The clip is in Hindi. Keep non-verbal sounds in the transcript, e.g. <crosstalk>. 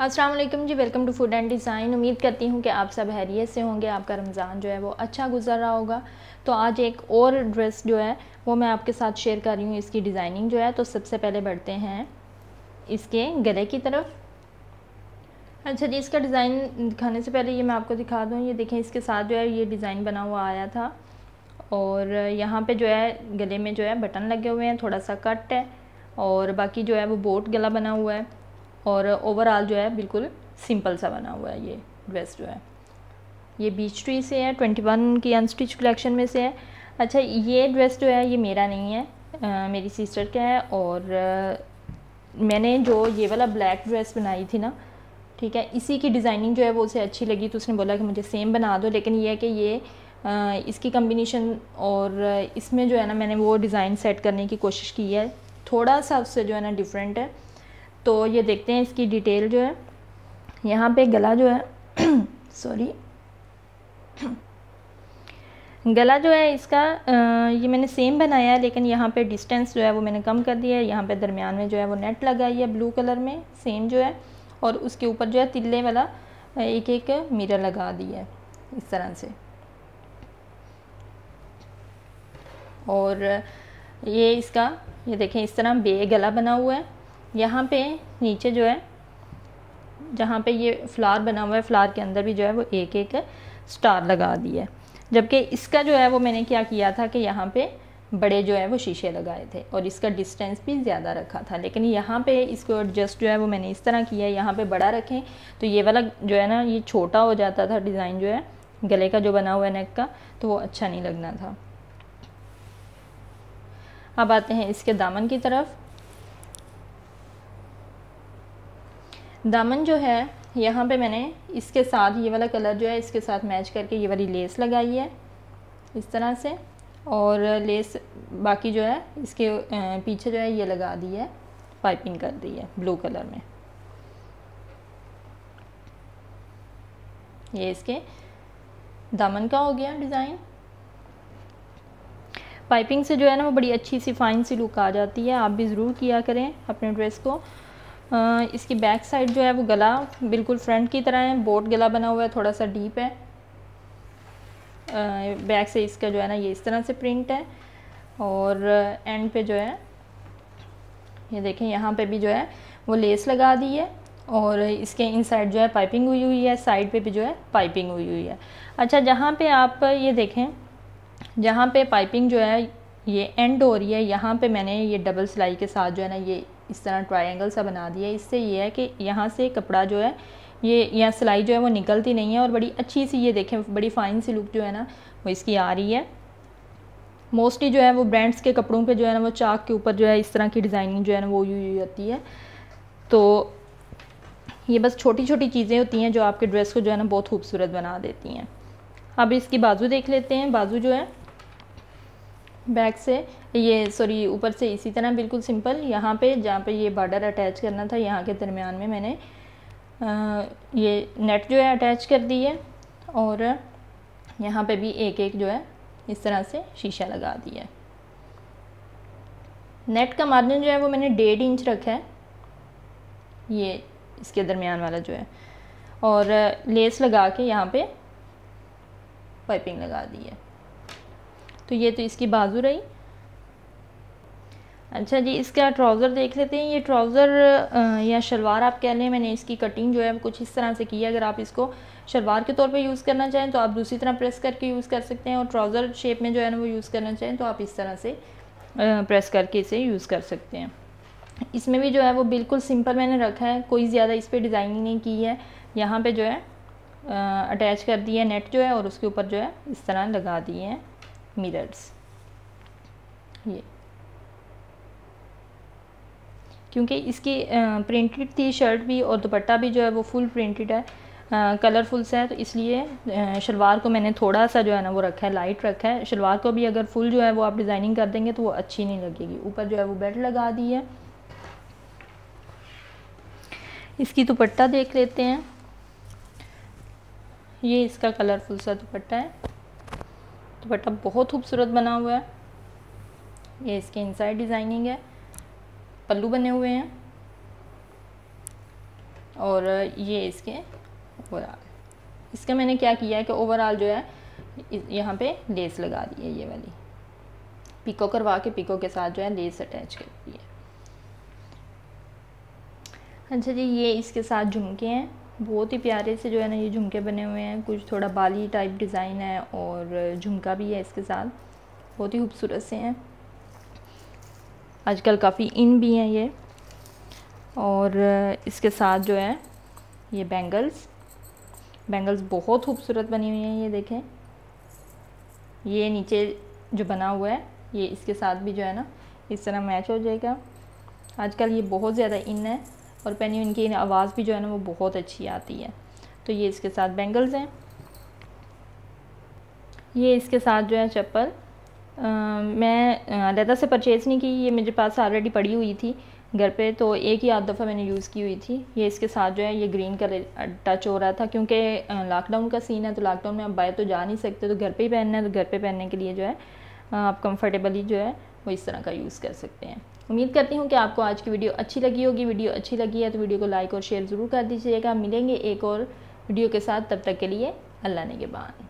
वालेकुम जी welcome to food and design उम्मीद करती हूँ कि आप सब हैरियत से होंगे, आपका रमज़ान जो है वो अच्छा गुजर रहा होगा। तो आज एक और ड्रेस जो है, वो मैं आपके साथ शेयर कर रही हूँ, इसकी डिज़ाइनिंग जो है। तो सबसे पहले बढ़ते हैं इसके गले की तरफ़। अच्छा जी, इसका डिज़ाइन दिखाने से पहले ये मैं आपको दिखा दूँ, ये देखें, इसके साथ जो है, ये डिज़ाइन बना हुआ आया था। और यहाँ पे जो है, गले में जो है, बटन लगे हुए हैं, थोड़ा सा कट है। और बाकी जो है, वो बोट गला बना हुआ है। और ओवरऑल जो है बिल्कुल सिंपल सा बना हुआ है ये ड्रेस जो है। ये बीच ट्री से है ट्वेंटी वन की अनस्टिच कलेक्शन में से है। अच्छा ये ड्रेस जो है ये मेरा नहीं है आ, मेरी सिस्टर का है और आ, मैंने जो ये वाला ब्लैक ड्रेस बनाई थी ना ठीक है इसी की डिज़ाइनिंग जो है वो उसे अच्छी लगी। तो उसने बोला कि मुझे सेम बना दो लेकिन ये है कि ये आ, इसकी कम्बिनेशन और इसमें जो है ना मैंने वो डिज़ाइन सेट करने की कोशिश की है। थोड़ा सा उससे जो है ना डिफरेंट है। तो ये देखते हैं इसकी डिटेल जो है। यहाँ पे गला जो है <clears throat> सॉरी <clears throat> गला जो है इसका ये मैंने सेम बनाया है लेकिन यहाँ पे डिस्टेंस जो है वो मैंने कम कर दिया है। यहाँ पे दरमियान में जो है वो नेट लगाई है ब्लू कलर में सेम जो है। और उसके ऊपर जो है तिल्ले वाला एक एक मिरर लगा दी है, इस तरह से। और ये इसका, ये देखें, इस तरह बे, गला बना हुआ है। यहाँ पे नीचे जो है, जहाँ पे ये फ्लावर बना हुआ है फ्लावर के अंदर भी जो है वो एक एक स्टार लगा दिया है जबकि इसका जो है वो मैंने क्या किया था कि यहाँ पे बड़े जो है वो शीशे लगाए थे और इसका डिस्टेंस भी ज़्यादा रखा था। लेकिन यहाँ पे इसको एडजस्ट जो है वो मैंने इस तरह किया है यहाँ पे बड़ा रखें तो ये वाला जो है ना, ये छोटा हो जाता था डिज़ाइन जो है, गले का जो बना हुआ है नेक का तो वो अच्छा नहीं लगना था। अब आते हैं इसके दामन की तरफ़। दामन जो है, यहाँ पे मैंने इसके साथ ये वाला कलर जो है, इसके साथ मैच करके ये वाली लेस लगाई है, इस तरह से। और लेस बाकी जो है, इसके पीछे जो है ये लगा दी है, पाइपिंग कर दी है, ब्लू कलर में। ये इसके दामन का हो गया डिज़ाइन। पाइपिंग से जो है ना, वो बड़ी अच्छी सी फाइन सी लुक आ जाती है, आप भी ज़रूर किया करें अपने ड्रेस को। इसकी बैक साइड जो है वो गला बिल्कुल फ्रंट की तरह है बोट गला बना हुआ है, थोड़ा सा डीप है। बैक से इसका जो है ना, ये इस तरह से प्रिंट है। और एंड पे जो है, ये देखें, यहाँ पे भी जो है, वो लेस लगा दी है। और इसके इनसाइड जो है पाइपिंग हुई हुई है साइड पे भी जो है पाइपिंग हुई हुई है। अच्छा जहाँ पे आप ये देखें, जहाँ पे पाइपिंग जो है, ये एंड हो रही है, यहाँ पे मैंने ये डबल सिलाई के साथ जो है ना, ये इस तरह ट्रायंगल सा बना दिया इससे ये है कि यहाँ से कपड़ा जो है, ये, यहाँ सिलाई जो है वो निकलती नहीं है और बड़ी अच्छी सी ये देखें, बड़ी फाइन सी लुक जो है ना, वो इसकी आ रही है। मोस्टली जो है वो ब्रांड्स के कपड़ों पे जो है ना, वो चाक के ऊपर जो है इस तरह की डिज़ाइनिंग जो है ना वो यूज़ होती है। तो ये बस छोटी छोटी चीज़ें होती हैं जो आपके ड्रेस को जो है ना बहुत खूबसूरत बना देती हैं। अब इसकी बाजू देख लेते हैं। बाजू जो है बैक से ये सॉरी ऊपर से इसी तरह बिल्कुल सिंपल यहाँ पे जहाँ पे ये बॉर्डर अटैच करना था यहाँ के दरमियान में मैंने आ, ये नेट जो है अटैच कर दी है और यहाँ पे भी एक एक जो है इस तरह से शीशा लगा दिया है। नेट का मार्जिन जो है वो मैंने डेढ़ इंच रखा है ये इसके दरमियान वाला जो है और लेस लगा के यहाँ पे पाइपिंग लगा दी है। तो ये तो इसकी बाजू रही। अच्छा जी, इसका ट्राउज़र देख लेते हैं। ये ट्राउज़र या शलवार आप कह लें, मैंने इसकी कटिंग जो है कुछ इस तरह से की है। अगर आप इसको शलवार के तौर पे यूज़ करना चाहें तो आप दूसरी तरह प्रेस करके यूज़ कर सकते हैं और ट्राउज़र शेप में जो है ना वो यूज़ करना चाहें तो आप इस तरह से प्रेस करके इसे यूज़ कर सकते हैं। इसमें भी जो है वो बिल्कुल सिंपल मैंने रखा है। कोई ज़्यादा इस पर डिज़ाइनिंग नहीं की है। यहाँ पर जो है अटैच कर दिया नेट जो है और उसके ऊपर जो है इस तरह लगा दिए हैं। मिरर्स ये। क्योंकि इसकी प्रिंटेड थी शर्ट भी और दुपट्टा भी जो है वो फुल प्रिंटेड है कलरफुल सा है तो इसलिए शलवार को मैंने थोड़ा सा जो है ना वो रखा है लाइट रखा है। शलवार को भी अगर फुल जो है वो आप डिज़ाइनिंग कर देंगे तो वो अच्छी नहीं लगेगी। ऊपर जो है वो बेल्ट लगा दी है। इसकी दुपट्टा देख लेते हैं। ये इसका कलरफुल सा दुपट्टा है। दुपट्टा बहुत खूबसूरत बना हुआ है। ये इसके इनसाइड डिज़ाइनिंग है। पल्लू बने हुए हैं। और ये इसके ओवरऑल इसका मैंने क्या किया है कि ओवरऑल जो है यहाँ पे लेस लगा दी है ये वाली। पिको करवा के पिको के साथ जो है लेस अटैच कर दी है। अच्छा जी, ये इसके साथ झुमके हैं। बहुत ही प्यारे से जो है ना ये झुमके बने हुए हैं। कुछ थोड़ा बाली टाइप डिज़ाइन है और झुमका भी है इसके साथ। बहुत ही खूबसूरत से हैं। आजकल काफ़ी इन भी हैं ये। और इसके साथ जो है ये बैंगल्स बैंगल्स बहुत खूबसूरत बनी हुई हैं ये देखें। ये नीचे जो बना हुआ है, ये इसके साथ भी जो है ना इस तरह मैच हो जाएगा। आजकल ये बहुत ज़्यादा इन है। और पहनी इनकी आवाज़ भी जो है ना वो बहुत अच्छी आती है। तो ये इसके साथ बैंगल्स हैं। ये इसके साथ जो है चप्पल। मैं अलहदा से परचेज़ नहीं की, ये मेरे पास ऑलरेडी पड़ी हुई थी घर पे तो एक ही आध दफ़ा मैंने यूज़ की हुई थी। ये इसके साथ जो है, ये ग्रीन कलर टच हो रहा था, क्योंकि लॉकडाउन का सीन है तो लॉकडाउन में आप बाहर तो जा नहीं सकते तो घर पे ही पहनना है तो घर पे पहनने के लिए जो है आप कंफर्टेबली जो है, वो इस तरह का यूज़ कर सकते हैं। उम्मीद करती हूँ कि आपको आज की वीडियो अच्छी लगी होगी। वीडियो अच्छी लगी है तो वीडियो को लाइक और शेयर ज़रूर कर दीजिएगा। मिलेंगे एक और वीडियो के साथ। तब तक के लिए अल्लाह ने के बाद